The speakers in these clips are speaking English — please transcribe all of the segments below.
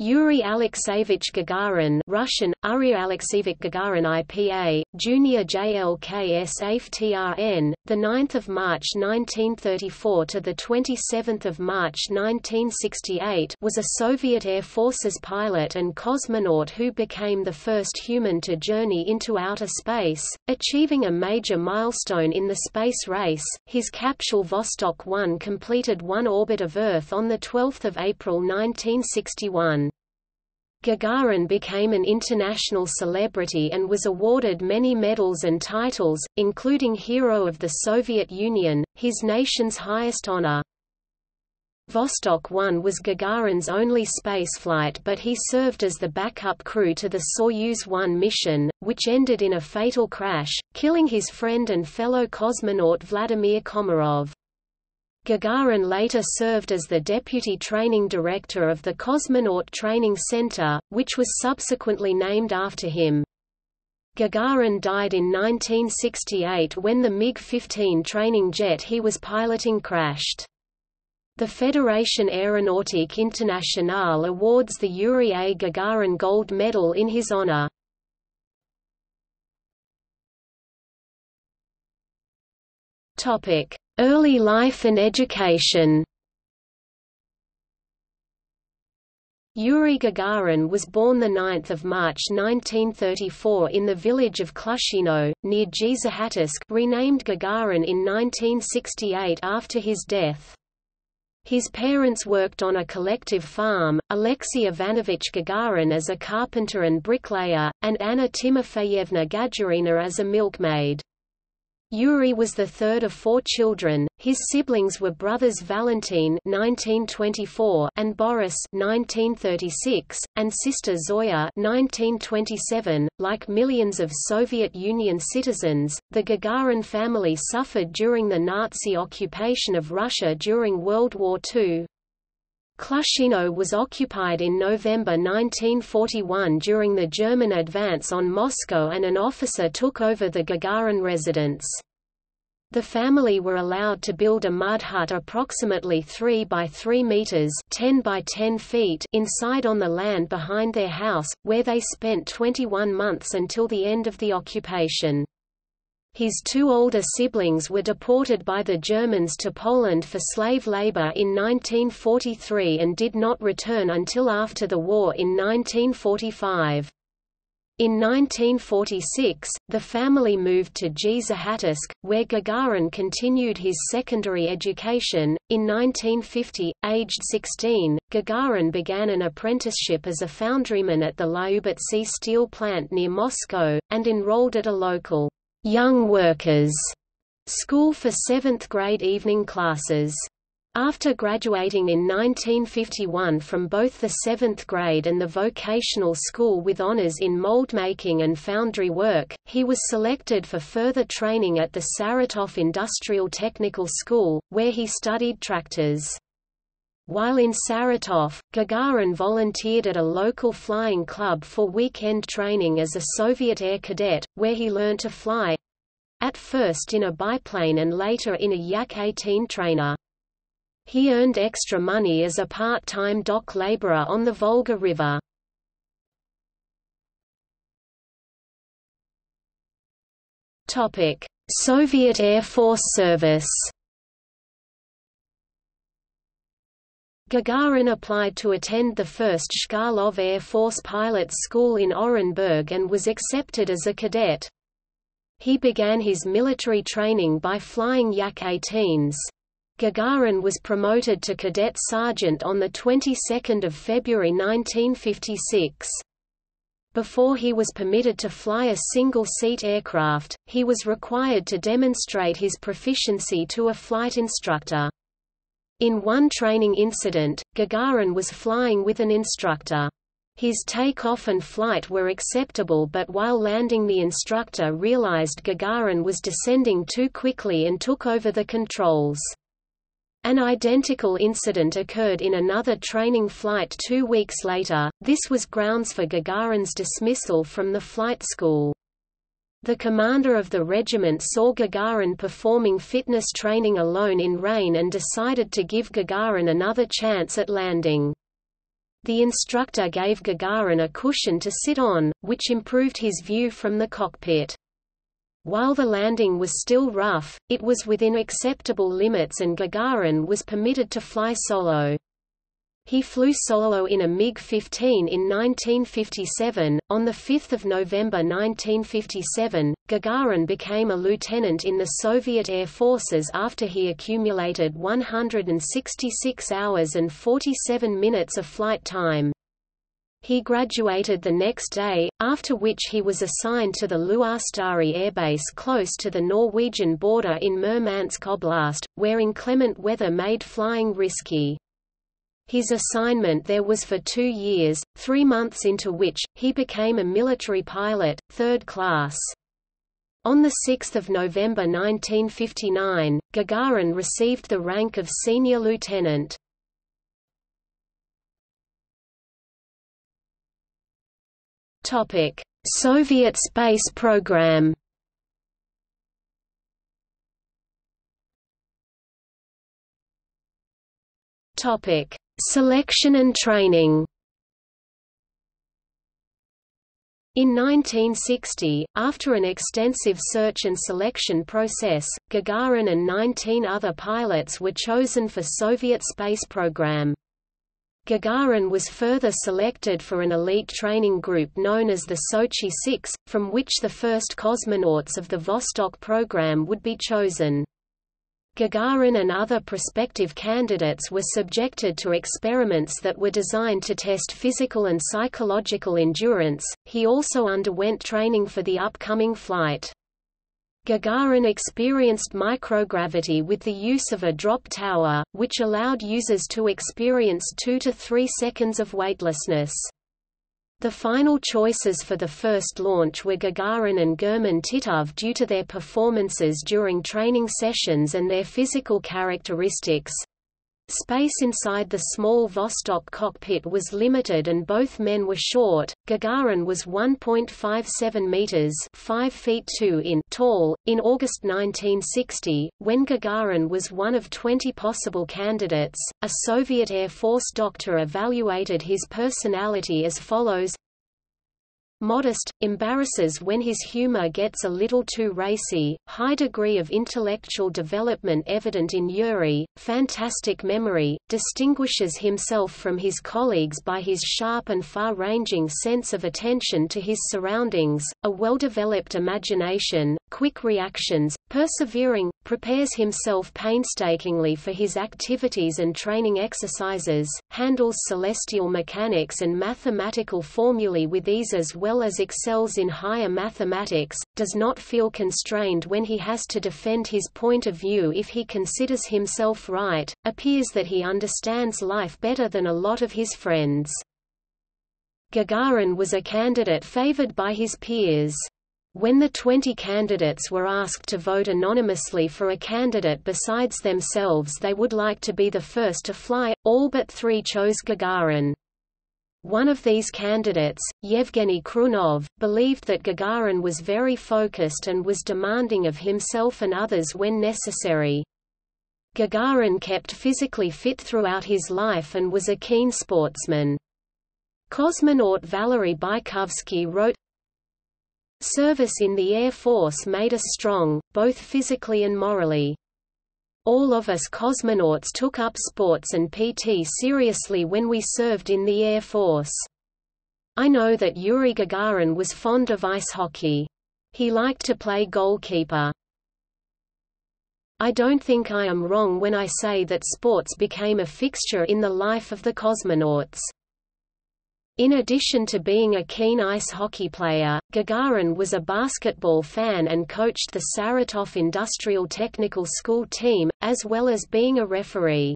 Yuri Alexeyevich Gagarin Russian, Uri Alexeyevich Gagarin IPA, Junior JLK SAFTRN, 9 March 1934 – to 27 March 1968 was a Soviet Air Forces pilot and cosmonaut who became the first human to journey into outer space, achieving a major milestone in the space race. His capsule Vostok 1 completed one orbit of Earth on 12 April 1961. Gagarin became an international celebrity and was awarded many medals and titles, including Hero of the Soviet Union, his nation's highest honor. Vostok 1 was Gagarin's only spaceflight but he served as the backup crew to the Soyuz 1 mission, which ended in a fatal crash, killing his friend and fellow cosmonaut Vladimir Komarov. Gagarin later served as the deputy training director of the Cosmonaut Training Center, which was subsequently named after him. Gagarin died in 1968 when the MiG-15 training jet he was piloting crashed. The Fédération Aéronautique Internationale awards the Yuri A. Gagarin Gold Medal in his honor. Topic: Early life and education Yuri Gagarin was born 9 March 1934 in the village of Klushino, near Gzhatsk renamed Gagarin in 1968 after his death. His parents worked on a collective farm, Alexei Ivanovich Gagarin as a carpenter and bricklayer, and Anna Timofeyevna Gagarina as a milkmaid. Yuri was the third of four children. His siblings were brothers Valentin (1924) and Boris (1936), and sister Zoya (1927). Like millions of Soviet Union citizens, the Gagarin family suffered during the Nazi occupation of Russia during World War II. Klushino was occupied in November 1941 during the German advance on Moscow and an officer took over the Gagarin residence. The family were allowed to build a mud hut approximately 3 by 3 meters (10 by 10 feet) inside on the land behind their house, where they spent 21 months until the end of the occupation. His two older siblings were deported by the Germans to Poland for slave labor in 1943 and did not return until after the war in 1945. In 1946, the family moved to Gzhatsk, where Gagarin continued his secondary education. In 1950, aged 16, Gagarin began an apprenticeship as a foundryman at the Lyubertsy steel plant near Moscow, and enrolled at a local young workers school for seventh-grade evening classes. After graduating in 1951 from both the seventh grade and the vocational school with honors in mold-making and foundry work, he was selected for further training at the Saratov Industrial Technical School, where he studied tractors. While in Saratov, Gagarin volunteered at a local flying club for weekend training as a Soviet air cadet, where he learned to fly—at first in a biplane and later in a Yak-18 trainer. He earned extra money as a part-time dock laborer on the Volga River. Soviet Air Force service Gagarin applied to attend the first Chkalov Air Force Pilots School in Orenburg and was accepted as a cadet. He began his military training by flying Yak-18s. Gagarin was promoted to cadet sergeant on the 22nd of February 1956. Before he was permitted to fly a single-seat aircraft, he was required to demonstrate his proficiency to a flight instructor. In one training incident, Gagarin was flying with an instructor. His takeoff and flight were acceptable but while landing the instructor realized Gagarin was descending too quickly and took over the controls. An identical incident occurred in another training flight two weeks later, this was grounds for Gagarin's dismissal from the flight school. The commander of the regiment saw Gagarin performing fitness training alone in rain and decided to give Gagarin another chance at landing. The instructor gave Gagarin a cushion to sit on, which improved his view from the cockpit. While the landing was still rough, it was within acceptable limits and Gagarin was permitted to fly solo. He flew solo in a MiG-15 in 1957. On the 5th of November 1957, Gagarin became a lieutenant in the Soviet Air Forces after he accumulated 166 hours and 47 minutes of flight time. He graduated the next day, after which he was assigned to the Luostari airbase close to the Norwegian border in Murmansk Oblast, where inclement weather made flying risky. His assignment there was for two years, three months into which, he became a military pilot, third class. On 6 November 1959, Gagarin received the rank of senior lieutenant. Soviet space program Topic Selection and training In 1960, after an extensive search and selection process, Gagarin and 19 other pilots were chosen for Soviet space program. Gagarin was further selected for an elite training group known as the Sochi Six, from which the first cosmonauts of the Vostok program would be chosen. Gagarin and other prospective candidates were subjected to experiments that were designed to test physical and psychological endurance. He also underwent training for the upcoming flight. Gagarin experienced microgravity with the use of a drop tower, which allowed users to experience 2 to 3 seconds of weightlessness. The final choices for the first launch were Gagarin and German Titov due to their performances during training sessions and their physical characteristics. Space inside the small Vostok cockpit was limited and both men were short. Gagarin was 1.57 meters, 5 feet 2 in tall in August 1960, when Gagarin was one of 20 possible candidates. A Soviet Air Force doctor evaluated his personality as follows: Modest, embarrasses when his humor gets a little too racy, high degree of intellectual development evident in Yuri, fantastic memory, distinguishes himself from his colleagues by his sharp and far-ranging sense of attention to his surroundings, a well-developed imagination, quick reactions, persevering, prepares himself painstakingly for his activities and training exercises, handles celestial mechanics and mathematical formulae with ease as well as excels in higher mathematics, does not feel constrained when he has to defend his point of view if he considers himself right, appears that he understands life better than a lot of his friends. Gagarin was a candidate favored by his peers. When the 20 candidates were asked to vote anonymously for a candidate besides themselves they would like to be the first to fly, all but three chose Gagarin. One of these candidates, Yevgeny Khrunov, believed that Gagarin was very focused and was demanding of himself and others when necessary. Gagarin kept physically fit throughout his life and was a keen sportsman. Cosmonaut Valery Bykovsky wrote, Service in the Air Force made us strong, both physically and morally. All of us cosmonauts took up sports and PT seriously when we served in the Air Force. I know that Yuri Gagarin was fond of ice hockey. He liked to play goalkeeper. I don't think I am wrong when I say that sports became a fixture in the life of the cosmonauts. In addition to being a keen ice hockey player, Gagarin was a basketball fan and coached the Saratov Industrial Technical School team, as well as being a referee.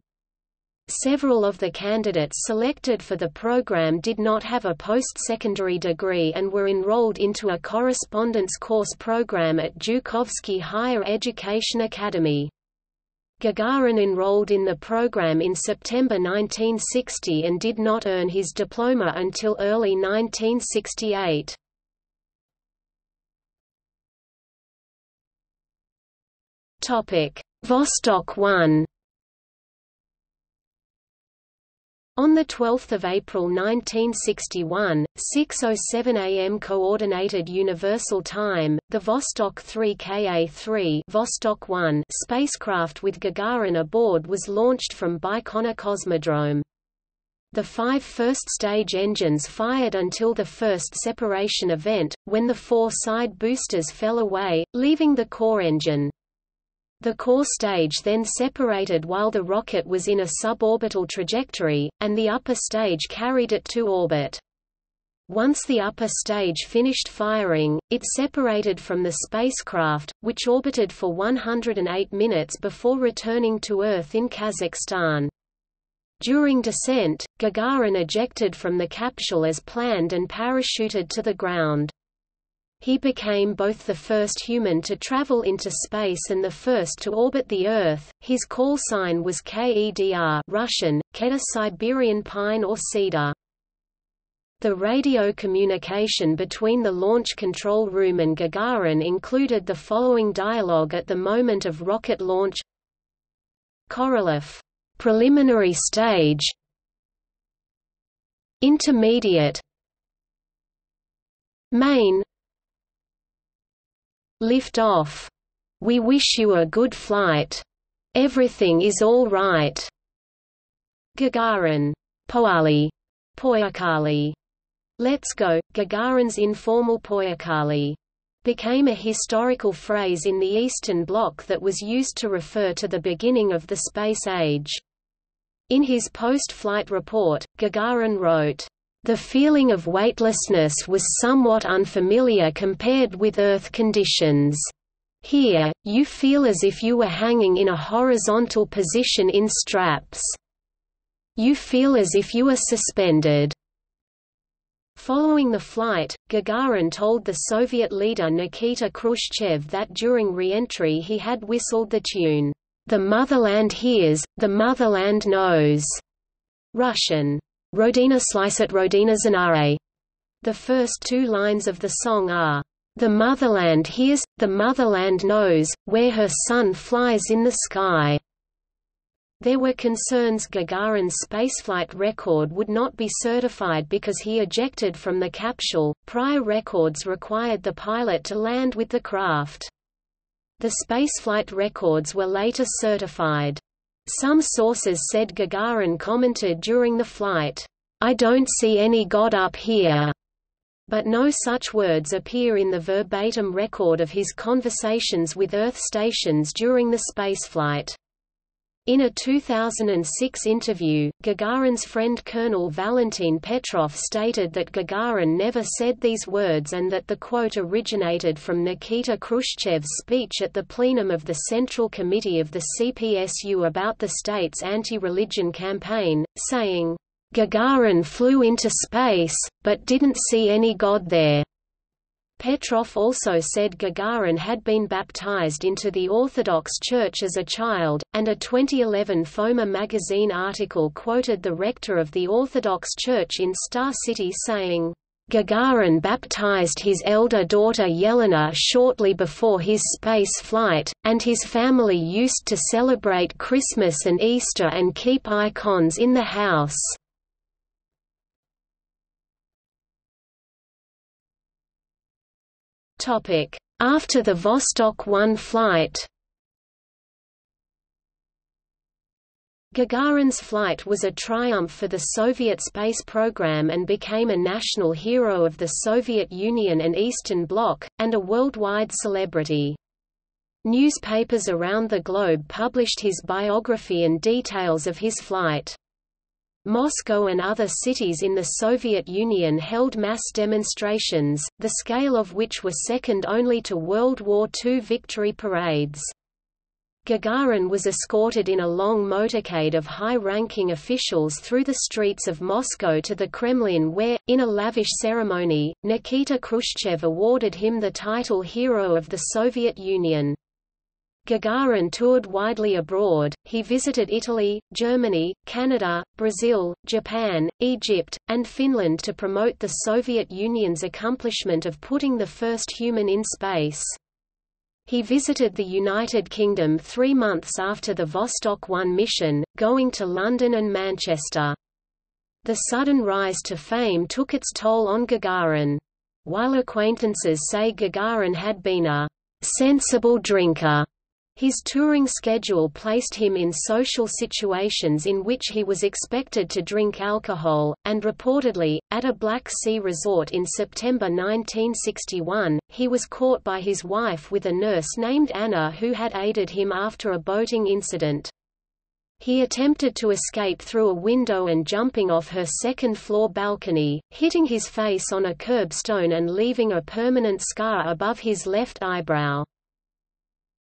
Several of the candidates selected for the program did not have a post-secondary degree and were enrolled into a correspondence course program at Zhukovsky Higher Education Academy. Gagarin enrolled in the program in September 1960 and did not earn his diploma until early 1968. Vostok 1 On 12 April 1961, 6.07 am Coordinated Universal Time, the Vostok 3 Ka-3 Vostok 1 spacecraft with Gagarin aboard was launched from Baikonur Cosmodrome. The five first-stage engines fired until the first separation event, when the four side boosters fell away, leaving the core engine. The core stage then separated while the rocket was in a suborbital trajectory, and the upper stage carried it to orbit. Once the upper stage finished firing, it separated from the spacecraft, which orbited for 108 minutes before returning to Earth in Kazakhstan. During descent, Gagarin ejected from the capsule as planned and parachuted to the ground. He became both the first human to travel into space and the first to orbit the Earth. His call sign was KEDR Russian, Keda Siberian pine or cedar. The radio communication between the launch control room and Gagarin included the following dialogue at the moment of rocket launch Korolev. Preliminary stage Intermediate Main Lift off. We wish you a good flight. Everything is all right. Gagarin. Poali. Poyekhali. Let's go. Gagarin's informal Poyekhali became a historical phrase in the Eastern Bloc that was used to refer to the beginning of the space age. In his post-flight report, Gagarin wrote, the feeling of weightlessness was somewhat unfamiliar compared with Earth conditions. Here, you feel as if you were hanging in a horizontal position in straps. You feel as if you are suspended. Following the flight, Gagarin told the Soviet leader Nikita Khrushchev that during re-entry he had whistled the tune, "'The Motherland Hears, the Motherland Knows' Russian, Rodina slicet Rodina zanare. The first two lines of the song are, The motherland hears, the motherland knows, where her son flies in the sky. There were concerns Gagarin's spaceflight record would not be certified because he ejected from the capsule. Prior records required the pilot to land with the craft. The spaceflight records were later certified. Some sources said Gagarin commented during the flight, "'I don't see any God up here' but no such words appear in the verbatim record of his conversations with Earth stations during the spaceflight. In a 2006 interview, Gagarin's friend Colonel Valentin Petrov stated that Gagarin never said these words and that the quote originated from Nikita Khrushchev's speech at the plenum of the Central Committee of the CPSU about the state's anti-religion campaign, saying, Gagarin flew into space, but didn't see any God there. Petrov also said Gagarin had been baptized into the Orthodox Church as a child, and a 2011 Foma magazine article quoted the rector of the Orthodox Church in Star City saying, Gagarin baptized his elder daughter Yelena shortly before his space flight, and his family used to celebrate Christmas and Easter and keep icons in the house. After the Vostok 1 flight Gagarin's flight was a triumph for the Soviet space program and became a national hero of the Soviet Union and Eastern Bloc, and a worldwide celebrity. Newspapers around the globe published his biography and details of his flight. Moscow and other cities in the Soviet Union held mass demonstrations, the scale of which were second only to World War II victory parades. Gagarin was escorted in a long motorcade of high-ranking officials through the streets of Moscow to the Kremlin where, in a lavish ceremony, Nikita Khrushchev awarded him the title Hero of the Soviet Union. Gagarin toured widely abroad, he visited Italy, Germany, Canada, Brazil, Japan, Egypt, and Finland to promote the Soviet Union's accomplishment of putting the first human in space. He visited the United Kingdom three months after the Vostok 1 mission, going to London and Manchester. The sudden rise to fame took its toll on Gagarin. While acquaintances say Gagarin had been a sensible drinker, his touring schedule placed him in social situations in which he was expected to drink alcohol, and reportedly, at a Black Sea resort in September 1961, he was caught by his wife with a nurse named Anna who had aided him after a boating incident. He attempted to escape through a window and jumping off her second-floor balcony, hitting his face on a curbstone and leaving a permanent scar above his left eyebrow.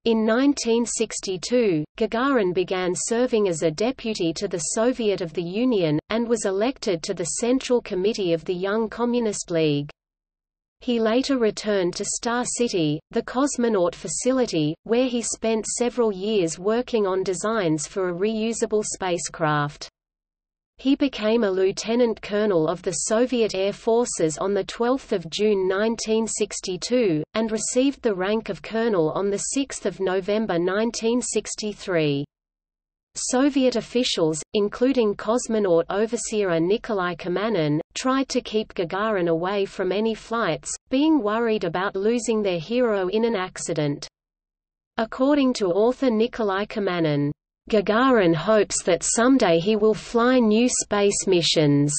In 1962, Gagarin began serving as a deputy to the Soviet of the Union, and was elected to the Central Committee of the Young Communist League. He later returned to Star City, the cosmonaut facility, where he spent several years working on designs for a reusable spacecraft. He became a lieutenant colonel of the Soviet Air Forces on 12 June 1962, and received the rank of colonel on 6 November 1963. Soviet officials, including cosmonaut overseer Nikolai Kamanin, tried to keep Gagarin away from any flights, being worried about losing their hero in an accident. According to author Nikolai Kamanin, Gagarin hopes that someday he will fly new space missions.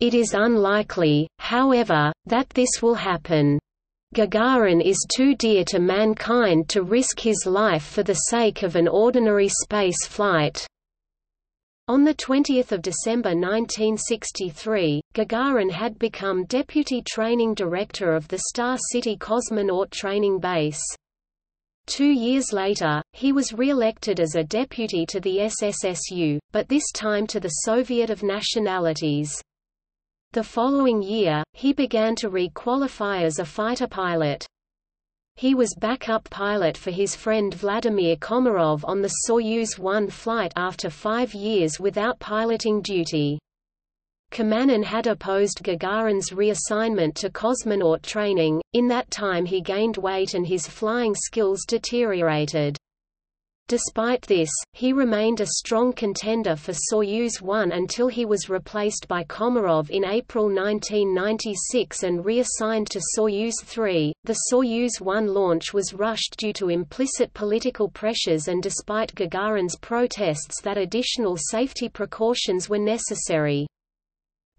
It is unlikely, however, that this will happen. Gagarin is too dear to mankind to risk his life for the sake of an ordinary space flight. On 20 December 1963, Gagarin had become Deputy Training Director of the Star City Cosmonaut Training Base. Two years later, he was re-elected as a deputy to the SSSU, but this time to the Soviet of Nationalities. The following year, he began to re-qualify as a fighter pilot. He was backup pilot for his friend Vladimir Komarov on the Soyuz 1 flight after five years without piloting duty. Kamanin had opposed Gagarin's reassignment to cosmonaut training, in that time he gained weight and his flying skills deteriorated. Despite this, he remained a strong contender for Soyuz 1 until he was replaced by Komarov in April 1996 and reassigned to Soyuz 3. The Soyuz 1 launch was rushed due to implicit political pressures and despite Gagarin's protests that additional safety precautions were necessary.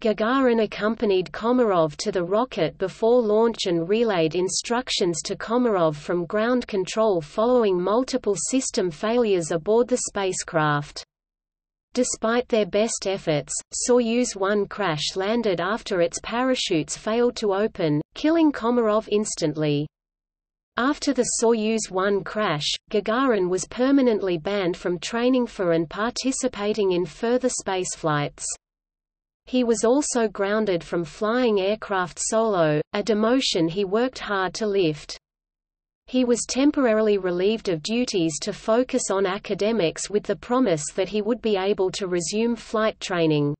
Gagarin accompanied Komarov to the rocket before launch and relayed instructions to Komarov from ground control following multiple system failures aboard the spacecraft. Despite their best efforts, Soyuz 1 crash-landed after its parachutes failed to open, killing Komarov instantly. After the Soyuz 1 crash, Gagarin was permanently banned from training for and participating in further spaceflights. He was also grounded from flying aircraft solo, a demotion he worked hard to lift. He was temporarily relieved of duties to focus on academics with the promise that he would be able to resume flight training.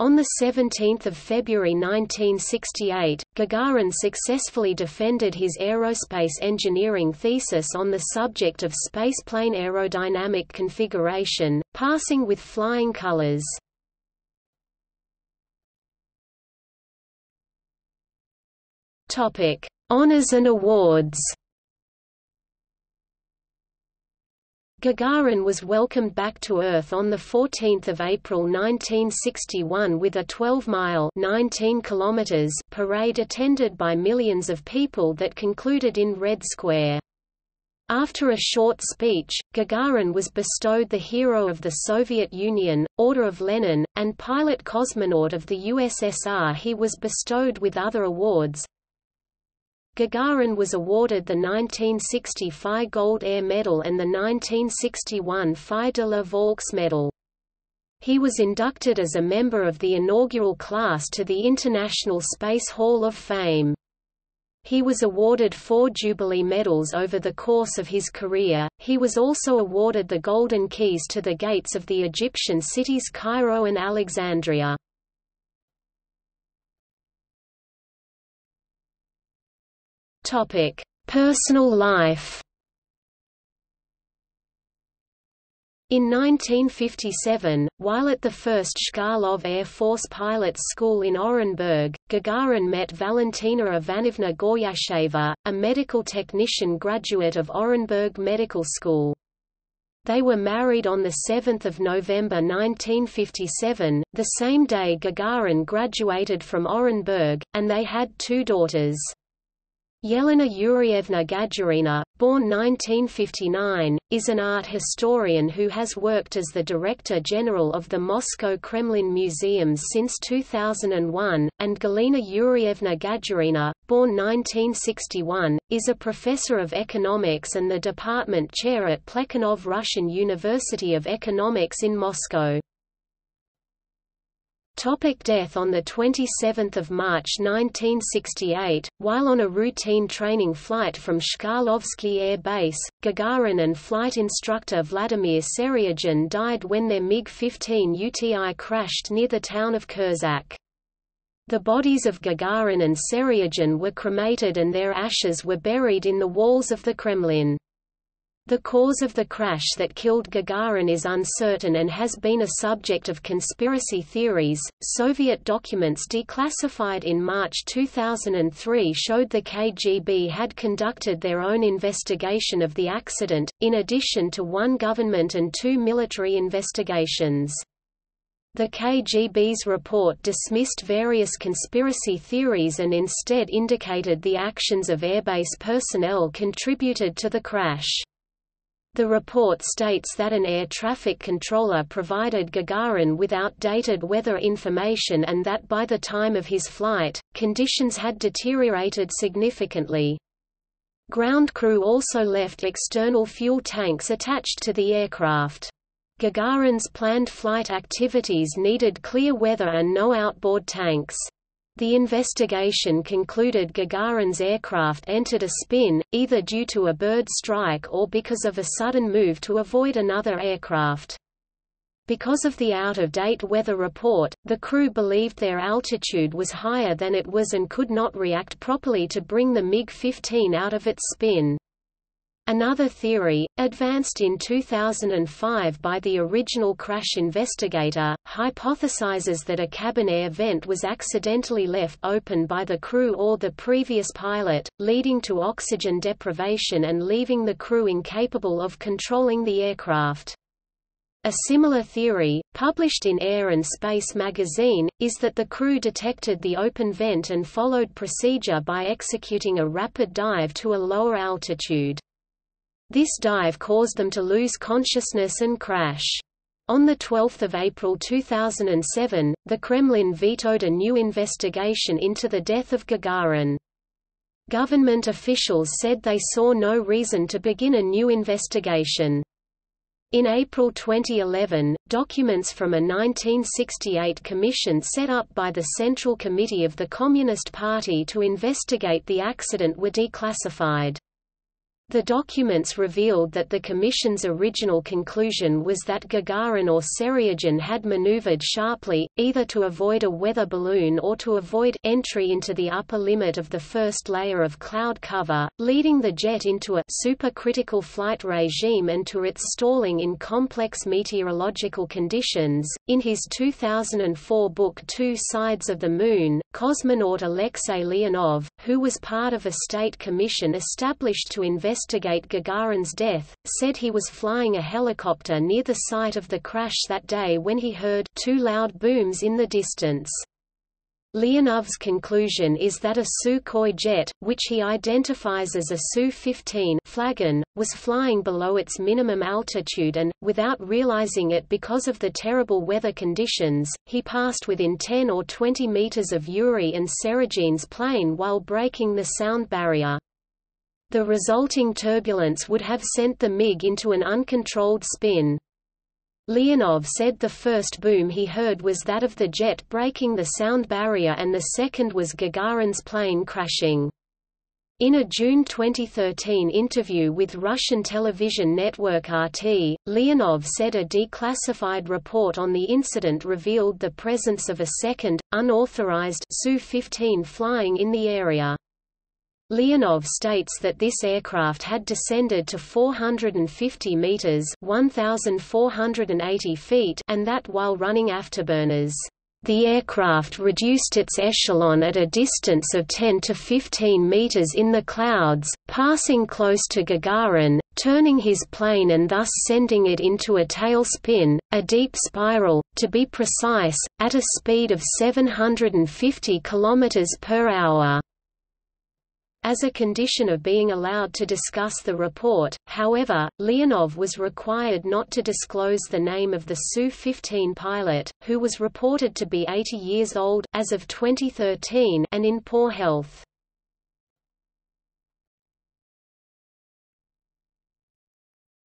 On 17 February 1968, Gagarin successfully defended his aerospace engineering thesis on the subject of spaceplane aerodynamic configuration, passing with flying colors. Topic: Honors and awards. Gagarin was welcomed back to Earth on 14 April 1961 with a 12-mile parade attended by millions of people that concluded in Red Square. After a short speech, Gagarin was bestowed the Hero of the Soviet Union, Order of Lenin, and Pilot Cosmonaut of the USSR he was bestowed with other awards, Gagarin was awarded the 1960 FAI Gold Air Medal and the 1961 FAI de la Vaulx Medal. He was inducted as a member of the inaugural class to the International Space Hall of Fame. He was awarded four Jubilee medals over the course of his career. He was also awarded the Golden Keys to the gates of the Egyptian cities Cairo and Alexandria. Topic: Personal life. In 1957, while at the first Chkalov Air Force Pilots School in Orenburg, Gagarin met Valentina Ivanovna Goryacheva, a medical technician graduate of Orenburg Medical School. They were married on 7 November 1957, the same day Gagarin graduated from Orenburg, and they had two daughters. Yelena Yurievna Gagarina, born 1959, is an art historian who has worked as the Director General of the Moscow Kremlin Museums since 2001, and Galina Yurievna Gagarina, born 1961, is a professor of economics and the department chair at Plekhanov Russian University of Economics in Moscow. Topic death On 27 March 1968, while on a routine training flight from Chkalovsky Air Base, Gagarin and flight instructor Vladimir Seryogin died when their MiG-15 UTI crashed near the town of Kirzhach. The bodies of Gagarin and Seryogin were cremated and their ashes were buried in the walls of the Kremlin. The cause of the crash that killed Gagarin is uncertain and has been a subject of conspiracy theories. Soviet documents declassified in March 2003 showed the KGB had conducted their own investigation of the accident, in addition to one government and two military investigations. The KGB's report dismissed various conspiracy theories and instead indicated the actions of airbase personnel contributed to the crash. The report states that an air traffic controller provided Gagarin with outdated weather information and that by the time of his flight, conditions had deteriorated significantly. Ground crew also left external fuel tanks attached to the aircraft. Gagarin's planned flight activities needed clear weather and no outboard tanks. The investigation concluded Gagarin's aircraft entered a spin, either due to a bird strike or because of a sudden move to avoid another aircraft. Because of the out-of-date weather report, the crew believed their altitude was higher than it was and could not react properly to bring the MiG-15 out of its spin. Another theory, advanced in 2005 by the original crash investigator, hypothesizes that a cabin air vent was accidentally left open by the crew or the previous pilot, leading to oxygen deprivation and leaving the crew incapable of controlling the aircraft. A similar theory, published in Air and Space magazine, is that the crew detected the open vent and followed procedure by executing a rapid dive to a lower altitude. This dive caused them to lose consciousness and crash. On 12 April 2007, the Kremlin vetoed a new investigation into the death of Gagarin. Government officials said they saw no reason to begin a new investigation. In April 2011, documents from a 1968 commission set up by the Central Committee of the Communist Party to investigate the accident were declassified. The documents revealed that the Commission's original conclusion was that Gagarin or Seryogin had maneuvered sharply, either to avoid a weather balloon or to avoid entry into the upper limit of the first layer of cloud cover, leading the jet into a supercritical flight regime and to its stalling in complex meteorological conditions. In his 2004 book Two Sides of the Moon, cosmonaut Alexei Leonov, who was part of a state commission established to investigate investigate Gagarin's death, said he was flying a helicopter near the site of the crash that day when he heard two loud booms in the distance. Leonov's conclusion is that a Sukhoi jet, which he identifies as a Su-15 Flagon, was flying below its minimum altitude and, without realizing it because of the terrible weather conditions, he passed within 10 or 20 meters of Yuri and Seryogin's plane while breaking the sound barrier. The resulting turbulence would have sent the MiG into an uncontrolled spin. Leonov said the first boom he heard was that of the jet breaking the sound barrier and the second was Gagarin's plane crashing. In a June 2013 interview with Russian television network RT, Leonov said a declassified report on the incident revealed the presence of a second, unauthorized Su-15 flying in the area. Leonov states that this aircraft had descended to 450 meters (1,480 feet) and that while running afterburners, the aircraft reduced its echelon at a distance of 10 to 15 meters in the clouds, passing close to Gagarin, turning his plane and thus sending it into a tailspin, a deep spiral, to be precise, at a speed of 750 km per hour. As a condition of being allowed to discuss the report, however, Leonov was required not to disclose the name of the Su-15 pilot, who was reported to be 80 years old as of 2013 and in poor health.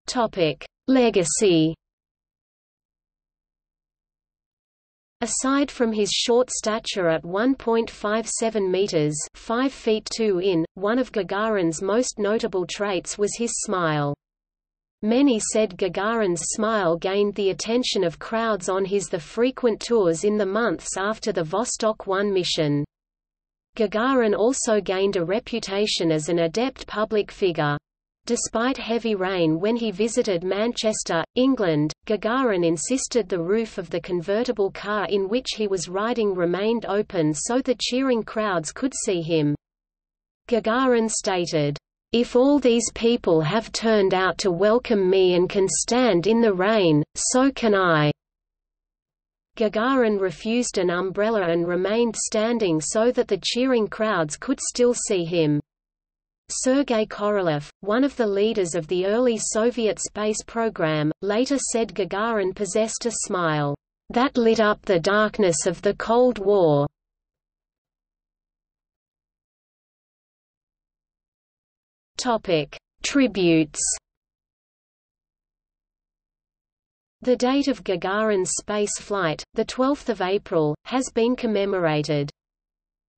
Topic: Legacy Aside from his short stature at 1.57 meters (5 feet 2 in), one of Gagarin's most notable traits was his smile. Many said Gagarin's smile gained the attention of crowds on his the frequent tours in the months after the Vostok 1 mission. Gagarin also gained a reputation as an adept public figure. Despite heavy rain when he visited Manchester, England, Gagarin insisted the roof of the convertible car in which he was riding remained open so the cheering crowds could see him. Gagarin stated, "...if all these people have turned out to welcome me and can stand in the rain, so can I." Gagarin refused an umbrella and remained standing so that the cheering crowds could still see him. Sergei Korolev, one of the leaders of the early Soviet space program, later said Gagarin possessed a smile that lit up the darkness of the Cold War. Tributes. The date of Gagarin's space flight, the 12th of April, has been commemorated.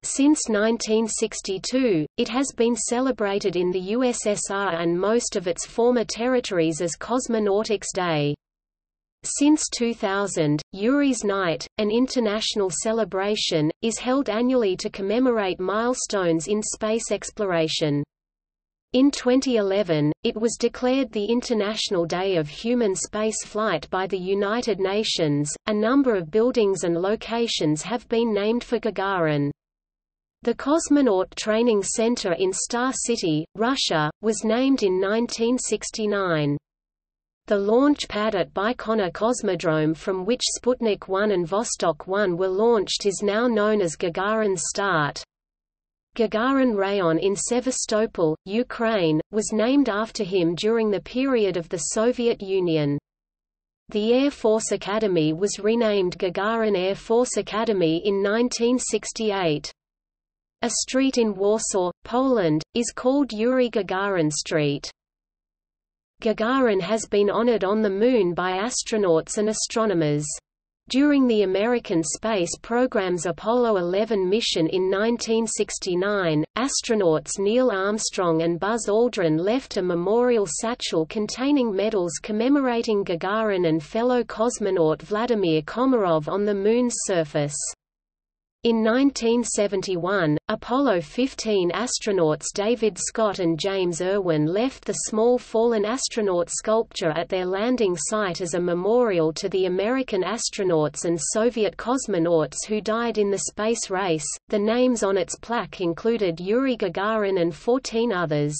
Since 1962, it has been celebrated in the USSR and most of its former territories as Cosmonautics Day. Since 2000, Yuri's Night, an international celebration, is held annually to commemorate milestones in space exploration. In 2011, it was declared the International Day of Human Spaceflight by the United Nations. A number of buildings and locations have been named for Gagarin. The Cosmonaut Training Center in Star City, Russia, was named in 1969. The launch pad at Baikonur Cosmodrome from which Sputnik 1 and Vostok 1 were launched is now known as Gagarin Start. Gagarin Rayon in Sevastopol, Ukraine, was named after him during the period of the Soviet Union. The Air Force Academy was renamed Gagarin Air Force Academy in 1968. A street in Warsaw, Poland, is called Yuri Gagarin Street. Gagarin has been honored on the Moon by astronauts and astronomers. During the American space program's Apollo 11 mission in 1969, astronauts Neil Armstrong and Buzz Aldrin left a memorial satchel containing medals commemorating Gagarin and fellow cosmonaut Vladimir Komarov on the Moon's surface. In 1971, Apollo 15 astronauts David Scott and James Irwin left the small fallen astronaut sculpture at their landing site as a memorial to the American astronauts and Soviet cosmonauts who died in the space race. The names on its plaque included Yuri Gagarin and 14 others.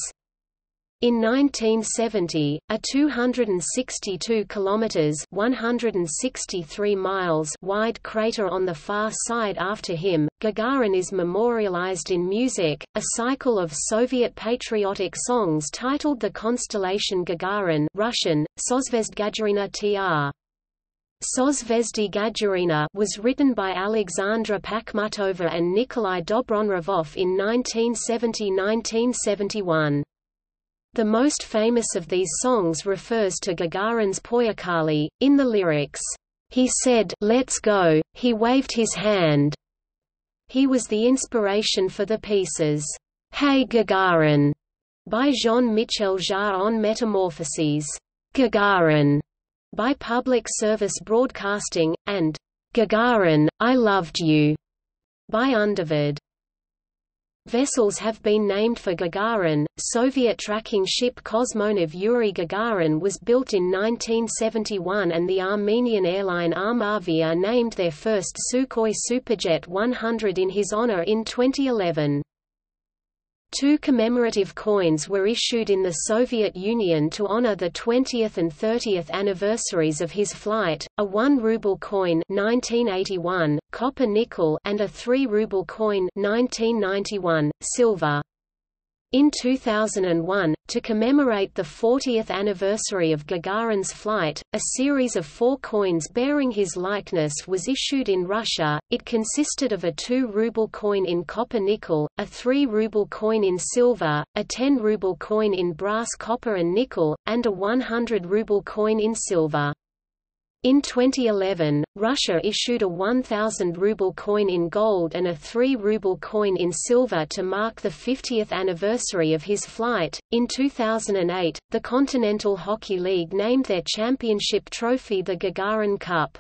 In 1970, a 262 kilometers (163 miles) wide crater on the far side after him, Gagarin is memorialized in music, a cycle of Soviet patriotic songs titled the Constellation Gagarin (Russian: Sozvezd tr. Sozvezdy Gagarina was written by Alexandra Pakhmutova and Nikolai Dobronravov in 1970–1971. The most famous of these songs refers to Gagarin's Poyekhali. In the lyrics, he said, Let's go, he waved his hand. He was the inspiration for the pieces, Hey Gagarin, by Jean-Michel Jarre on Metamorphoses, Gagarin, by Public Service Broadcasting, and Gagarin, I Loved You, by Underwood. Vessels have been named for Gagarin. Soviet tracking ship Kosmonavt Yuri Gagarin was built in 1971 and the Armenian airline Armavia named their first Sukhoi Superjet 100 in his honor in 2011. Two commemorative coins were issued in the Soviet Union to honor the 20th and 30th anniversaries of his flight, a 1 ruble coin 1981, copper-nickel and a 3 ruble coin 1991, silver. In 2001, to commemorate the 40th anniversary of Gagarin's flight, a series of four coins bearing his likeness was issued in Russia. It consisted of a 2 ruble coin in copper nickel, a 3 ruble coin in silver, a 10 ruble coin in brass copper and nickel, and a 100 ruble coin in silver. In 2011, Russia issued a 1,000 ruble coin in gold and a 3 ruble coin in silver to mark the 50th anniversary of his flight. In 2008, the Kontinental Hockey League named their championship trophy the Gagarin Cup.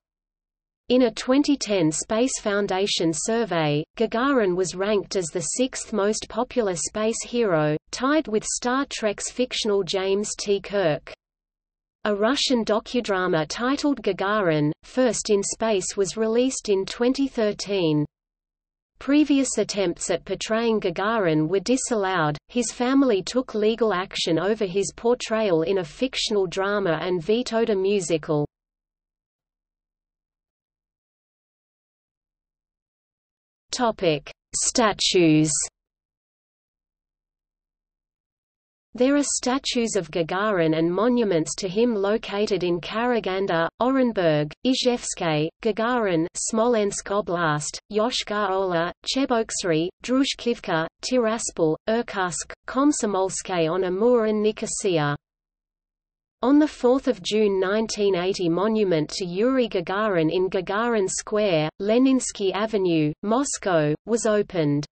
In a 2010 Space Foundation survey, Gagarin was ranked as the sixth most popular space hero, tied with Star Trek's fictional James T. Kirk. A Russian docudrama titled Gagarin, First in Space was released in 2013. Previous attempts at portraying Gagarin were disallowed, his family took legal action over his portrayal in a fictional drama and vetoed a musical. Statues There are statues of Gagarin and monuments to him located in Karaganda, Orenburg, Izhevsk, Gagarin, Smolensk Oblast, Yoshkar Ola, Cheboksary, Druzhkivka, Tiraspol, Irkutsk, Komsomolsk on Amur and Nicosia. On 4 June 1980 monument to Yuri Gagarin in Gagarin Square, Leninsky Avenue, Moscow, was opened.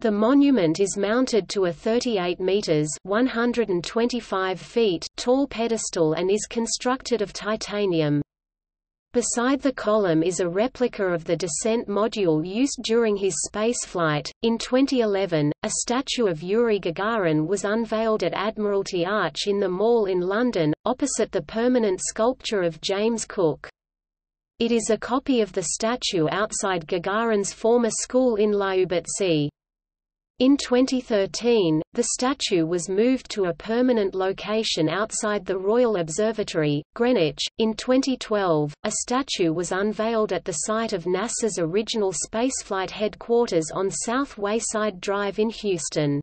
The monument is mounted to a 38 meters (125 feet) tall pedestal and is constructed of titanium. Beside the column is a replica of the descent module used during his spaceflight. In 2011, a statue of Yuri Gagarin was unveiled at Admiralty Arch in the Mall in London, opposite the permanent sculpture of James Cook. It is a copy of the statue outside Gagarin's former school in Lyubertsy. In 2013, the statue was moved to a permanent location outside the Royal Observatory, Greenwich. In 2012, a statue was unveiled at the site of NASA's original spaceflight headquarters on South Wayside Drive in Houston.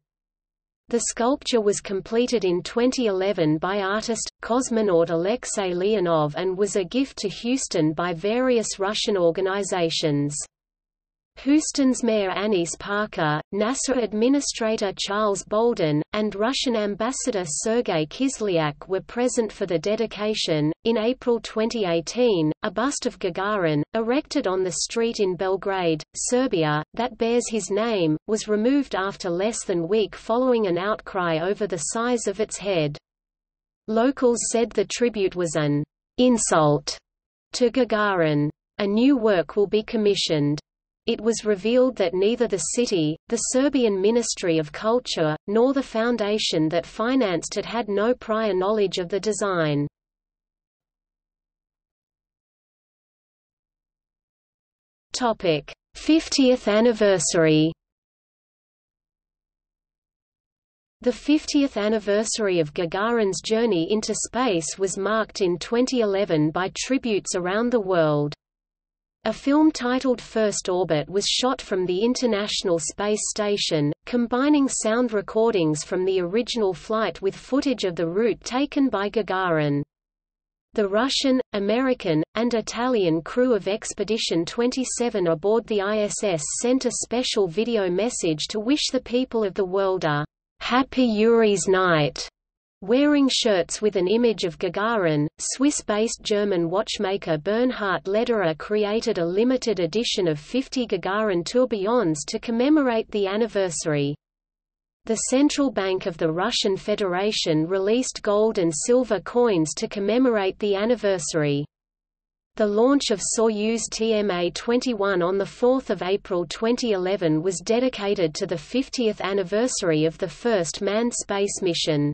The sculpture was completed in 2011 by artist, cosmonaut Alexei Leonov and was a gift to Houston by various Russian organizations. Houston's mayor Annise Parker, NASA administrator Charles Bolden, and Russian ambassador Sergei Kislyak were present for the dedication. In April 2018, a bust of Gagarin, erected on the street in Belgrade, Serbia, that bears his name, was removed after less than a week following an outcry over the size of its head. Locals said the tribute was an insult to Gagarin. A new work will be commissioned it was revealed that neither the city, the Serbian Ministry of Culture, nor the foundation that financed it had no prior knowledge of the design. Topic: 50th anniversary. The 50th anniversary of Gagarin's journey into space was marked in 2011 by tributes around the world. A film titled First Orbit was shot from the International Space Station, combining sound recordings from the original flight with footage of the route taken by Gagarin. The Russian, American, and Italian crew of Expedition 27 aboard the ISS sent a special video message to wish the people of the world a «Happy Yuri's Night» Wearing shirts with an image of Gagarin, Swiss-based German watchmaker Bernhard Lederer created a limited edition of 50 Gagarin tourbillons to commemorate the anniversary. The Central Bank of the Russian Federation released gold and silver coins to commemorate the anniversary. The launch of Soyuz TMA-21 on 4 April 2011 was dedicated to the 50th anniversary of the first manned space mission.